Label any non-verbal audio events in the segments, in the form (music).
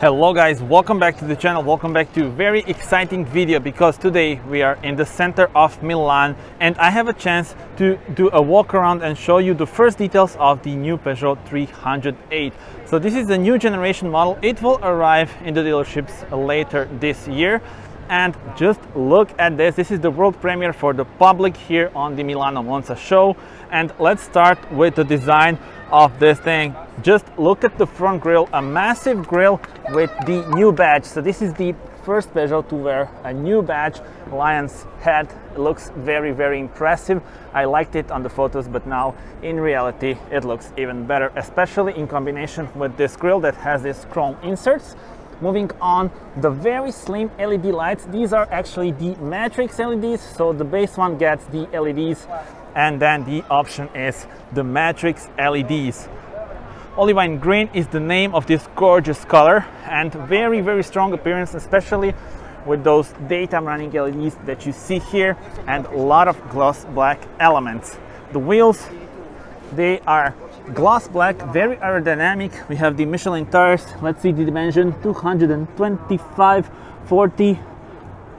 Hello guys, welcome back to the channel, welcome back to a very exciting video because today we are in the center of Milan and I have a chance to do a walk around and show you the first details of the new Peugeot 308. So this is the new generation model, it will arrive in the dealerships later this year and just look at this. This is the world premiere for the public here on the Milano Monza show. And let's start with the design of this thing. Just look at the front grille a massive grille with the new badge. So this is the first Peugeot to wear a new badge. Lion's head it looks very very impressive. I liked it on the photos but now in reality it looks even better especially in combination with this grille that has this chrome inserts Moving on, the very slim LED lights. These are actually the matrix LEDs, so the base one gets the LEDs and then the option is the matrix LEDs. Olivine green is the name of this gorgeous color and very very strong appearance especially with those daytime running LEDs that you see here and a lot of gloss black elements. The wheels they are gloss black, very aerodynamic. We have the Michelin tires. Let's see the dimension 225, 40,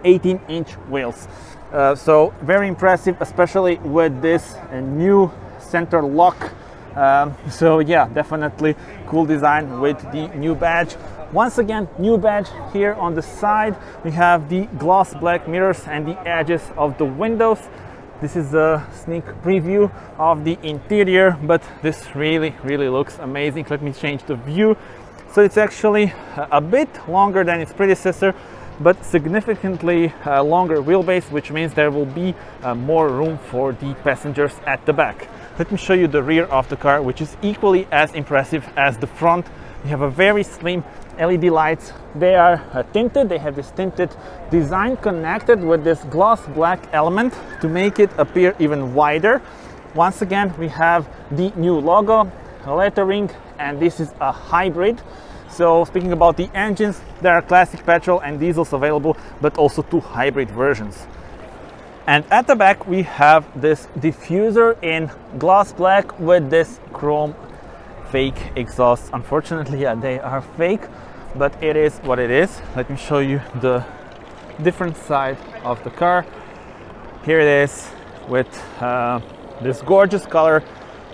18 inch wheels. Uh, so very impressive, especially with this uh, new center lock. Um, so yeah, definitely cool design with the new badge. Once again, new badge here on the side. We have the gloss black mirrors and the edges of the windows. This is a sneak preview of the interior, but this really, really looks amazing. Let me change the view. So it's actually a bit longer than its predecessor, but significantly uh, longer wheelbase, which means there will be uh, more room for the passengers at the back. Let me show you the rear of the car, which is equally as impressive as the front. You have a very slim LED lights. They are uh, tinted, they have this tinted design connected with this gloss black element to make it appear even wider. Once again, we have the new logo, lettering, and this is a hybrid. So speaking about the engines, there are classic petrol and diesels available, but also two hybrid versions. And at the back, we have this diffuser in gloss black with this chrome fake exhaust. Unfortunately, yeah, they are fake, but it is what it is. Let me show you the different side of the car. Here it is with uh, this gorgeous color.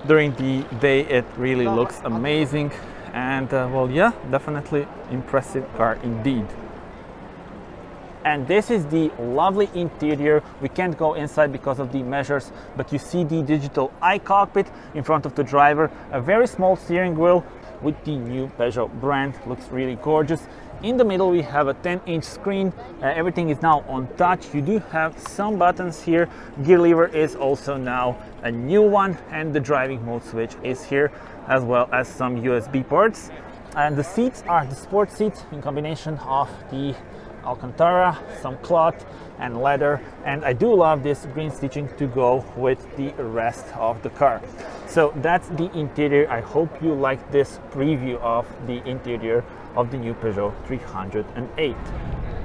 During the day, it really looks amazing. And uh, well, yeah, definitely impressive car indeed. And this is the lovely interior. We can't go inside because of the measures, but you see the digital i-Cockpit in front of the driver, a very small steering wheel, with the new Peugeot brand. Looks really gorgeous. In the middle we have a 10 inch screen. Uh, everything is now on touch. You do have some buttons here. Gear lever is also now a new one and the driving mode switch is here as well as some USB ports. And the seats are the sport seats in combination of the Alcantara, some cloth and leather and I do love this green stitching to go with the rest of the car. So that's the interior. I hope you like this preview of the interior of the new Peugeot 308.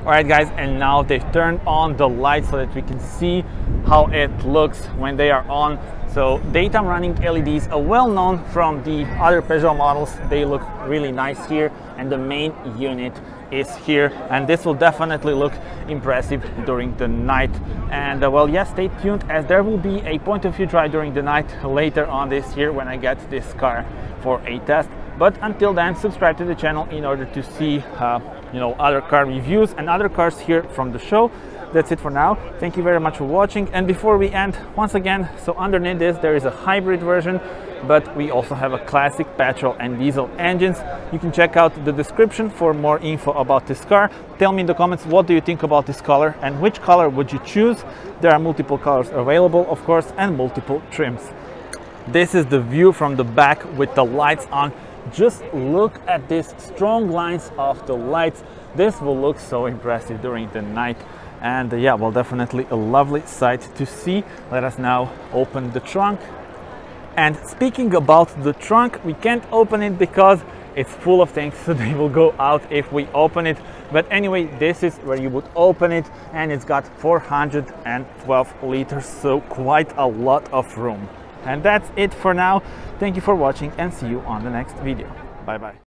Alright guys, and now they've turned on the lights so that we can see how it looks when they are on. So daytime running LEDs are uh, well known from the other Peugeot models. They look really nice here and the main unit is here and this will definitely look impressive during the night. And uh, well yes stay tuned as there will be a point of view drive during the night later on this year when I get this car for a test. But until then subscribe to the channel in order to see uh, you know other car reviews and other cars here from the show that's it for now thank you very much for watching and before we end once again so underneath this there is a hybrid version but we also have a classic petrol and diesel engines. You can check out the description for more info about this car. Tell me in the comments what do you think about this color and which color would you choose. There are multiple colors available of course and multiple trims. This is the view from the back with the lights on. Just look at these strong lines of the lights. This will look so impressive during the night and yeah well definitely a lovely sight to see let us now open the trunk and speaking about the trunk, we can't open it because it's full of things, (laughs) so they will go out if we open it. But anyway, this is where you would open it and it's got 412 liters, so quite a lot of room. And that's it for now. Thank you for watching and see you on the next video. Bye bye.